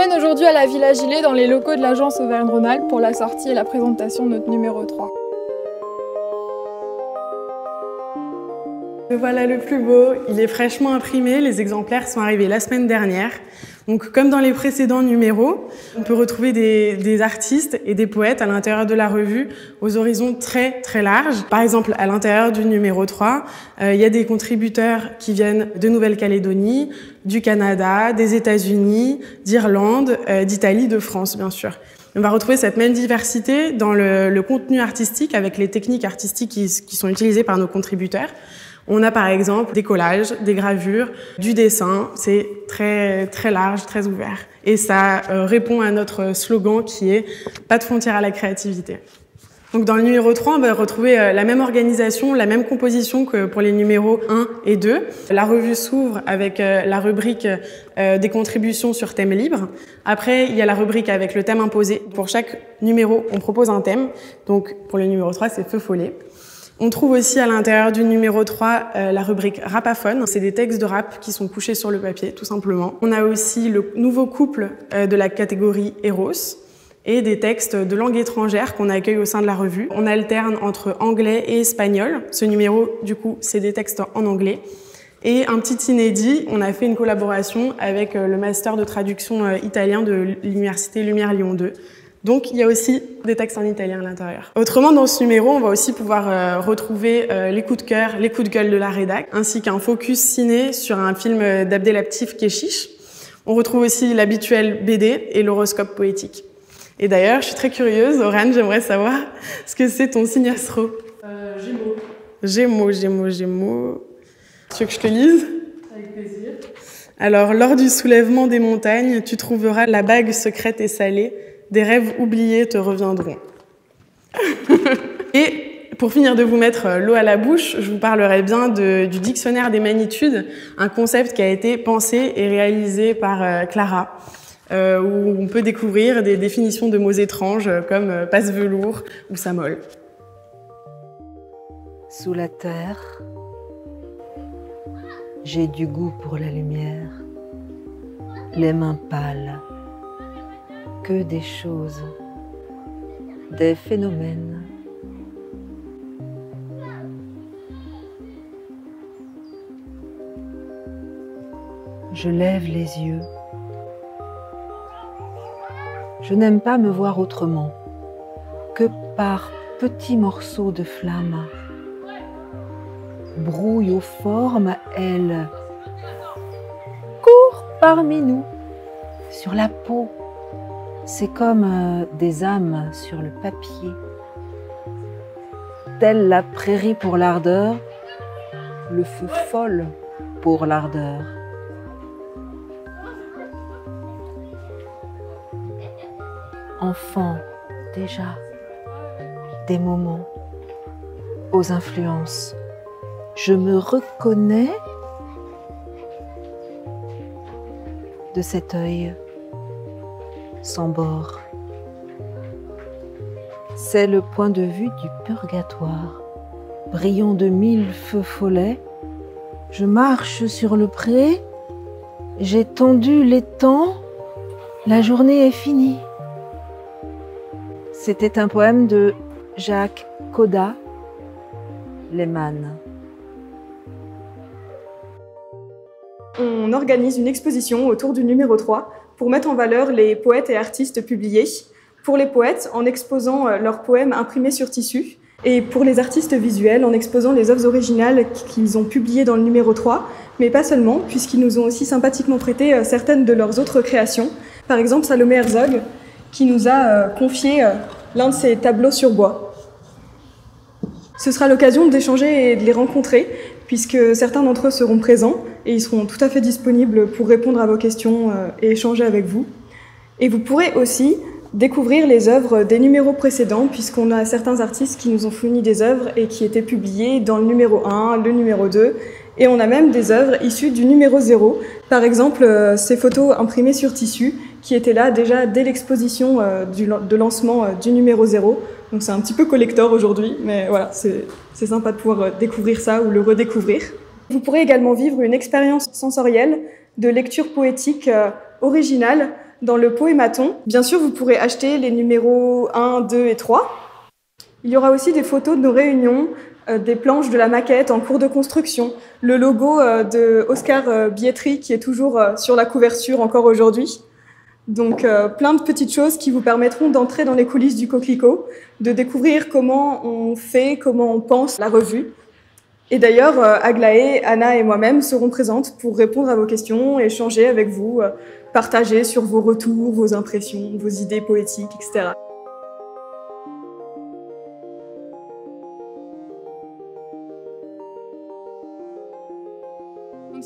promène aujourd'hui à la Villa Gilet dans les locaux de l'agence Auvergne-Rhône-Alpes pour la sortie et la présentation de notre numéro 3. Le voilà le plus beau, il est fraîchement imprimé, les exemplaires sont arrivés la semaine dernière. Donc comme dans les précédents numéros, on peut retrouver des, artistes et des poètes à l'intérieur de la revue aux horizons très très larges. Par exemple, à l'intérieur du numéro 3, euh, il y a des contributeurs qui viennent de Nouvelle-Calédonie, du Canada, des États-Unis, d'Irlande, euh, d'Italie, de France bien sûr. On va retrouver cette même diversité dans le, contenu artistique avec les techniques artistiques qui sont utilisées par nos contributeurs. On a par exemple des collages, des gravures, du dessin. C'est très, très large, très ouvert. Et ça euh, répond à notre slogan qui est pas de frontières à la créativité. Donc dans le numéro 3, on va retrouver euh, la même organisation, la même composition que pour les numéros 1 et 2. La revue s'ouvre avec euh, la rubrique des contributions sur thème libre. Après, il y a la rubrique avec le thème imposé. Pour chaque numéro, on propose un thème. Donc pour le numéro 3, c'est Feu follet. On trouve aussi à l'intérieur du numéro 3 euh, la rubrique rapaphone. C'est des textes de rap qui sont couchés sur le papier, tout simplement. On a aussi le nouveau couple euh, de la catégorie Eros et des textes de langue étrangère qu'on accueille au sein de la revue. On alterne entre anglais et espagnol. Ce numéro, du coup, c'est des textes en anglais. Et un petit inédit, on a fait une collaboration avec euh, le master de traduction italien de l'Université Lumière Lyon 2 donc il y a aussi des textes en italien à l'intérieur. Autrement, dans ce numéro, on va aussi pouvoir euh, retrouver euh, les coups de cœur, les coups de gueule de la rédac, ainsi qu'un focus ciné sur un film d'Abdelaptif Keshish. On retrouve aussi l'habituel BD et l'horoscope poétique. Et d'ailleurs, je suis très curieuse, Oran, j'aimerais savoir ce que c'est ton signe astro. Euh, Gémeaux. Gémeaux, Gémeaux, Gémeaux. Tu veux que je te lise? Avec plaisir. Alors, lors du soulèvement des montagnes, tu trouveras la bague secrète et salée des rêves oubliés te reviendront. Et pour finir de vous mettre l'eau à la bouche, je vous parlerai bien du dictionnaire des magnitudes, un concept qui a été pensé et réalisé par euh, Clara, euh, où on peut découvrir des définitions de mots étranges comme euh, passe-velours ou samol. Sous la terre, j'ai du goût pour la lumière, les mains pâles que des choses, des phénomènes. Je lève les yeux. Je n'aime pas me voir autrement que par petits morceaux de flamme. Brouille aux formes, elle court parmi nous, sur la peau, c'est comme euh, des âmes sur le papier. Telle la prairie pour l'ardeur, le feu folle pour l'ardeur. Enfant, déjà, des moments aux influences. Je me reconnais de cet œil sans bord. C'est le point de vue du purgatoire. Brillant de mille feux follets, je marche sur le pré, j'ai tendu temps, la journée est finie. C'était un poème de Jacques Coda, Lehmann. On organise une exposition autour du numéro 3 pour mettre en valeur les poètes et artistes publiés. Pour les poètes, en exposant euh, leurs poèmes imprimés sur tissu. Et pour les artistes visuels, en exposant les œuvres originales qu'ils ont publiées dans le numéro 3, mais pas seulement, puisqu'ils nous ont aussi sympathiquement prêté euh, certaines de leurs autres créations. Par exemple, Salomé Herzog, qui nous a euh, confié l'un de ses tableaux sur bois. Ce sera l'occasion d'échanger et de les rencontrer, puisque certains d'entre eux seront présents et ils seront tout à fait disponibles pour répondre à vos questions euh, et échanger avec vous. Et vous pourrez aussi découvrir les œuvres des numéros précédents, puisqu'on a certains artistes qui nous ont fourni des œuvres et qui étaient publiées dans le numéro 1, le numéro 2, et on a même des œuvres issues du numéro 0. Par exemple, euh, ces photos imprimées sur tissu, qui étaient là déjà dès l'exposition euh, de lancement du numéro 0. Donc c'est un petit peu collector aujourd'hui, mais voilà, c'est sympa de pouvoir euh, découvrir ça ou le redécouvrir. Vous pourrez également vivre une expérience sensorielle de lecture poétique euh, originale dans le poématon. Bien sûr, vous pourrez acheter les numéros 1, 2 et 3. Il y aura aussi des photos de nos réunions, euh, des planches de la maquette en cours de construction, le logo euh, de Oscar euh, Bietri qui est toujours sur la couverture encore aujourd'hui. Donc plein de petites choses qui vous permettront d'entrer dans les coulisses du coquelicot, de découvrir comment on fait, comment on pense la revue. Et d'ailleurs, Aglaé, Anna et moi-même serons présentes pour répondre à vos questions, échanger avec vous, partager sur vos retours, vos impressions, vos idées poétiques, etc.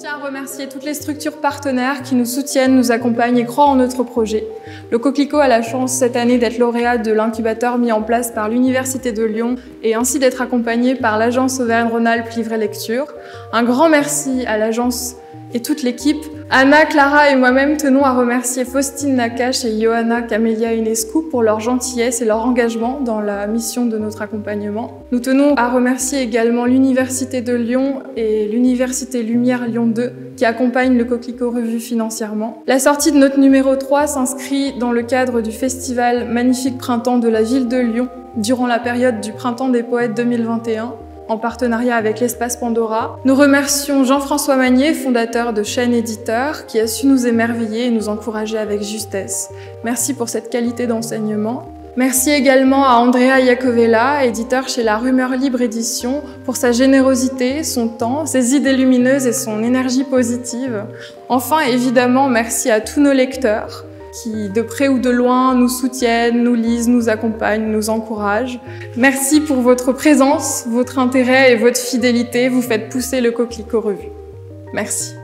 On tient à remercier toutes les structures partenaires qui nous soutiennent, nous accompagnent et croient en notre projet. Le Coquelicot a la chance cette année d'être lauréat de l'incubateur mis en place par l'Université de Lyon et ainsi d'être accompagné par l'agence Auvergne-Rhône-Alpes Livre et Lecture. Un grand merci à l'agence et toute l'équipe. Anna, Clara et moi-même tenons à remercier Faustine Nakache et Johanna Camélia Inescu pour leur gentillesse et leur engagement dans la mission de notre accompagnement. Nous tenons à remercier également l'Université de Lyon et l'Université Lumière Lyon 2 qui accompagnent le Coquelicot Revue financièrement. La sortie de notre numéro 3 s'inscrit dans le cadre du festival Magnifique Printemps de la ville de Lyon durant la période du Printemps des Poètes 2021 en partenariat avec l'espace Pandora. Nous remercions Jean-François Magnier, fondateur de Chaîne Éditeur, qui a su nous émerveiller et nous encourager avec justesse. Merci pour cette qualité d'enseignement. Merci également à Andrea Iacovella, éditeur chez La Rumeur Libre Édition, pour sa générosité, son temps, ses idées lumineuses et son énergie positive. Enfin, évidemment, merci à tous nos lecteurs qui, de près ou de loin, nous soutiennent, nous lisent, nous accompagnent, nous encouragent. Merci pour votre présence, votre intérêt et votre fidélité. Vous faites pousser le Coquelicot Revue. Merci.